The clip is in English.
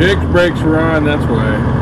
Hicks brakes are on, that's why.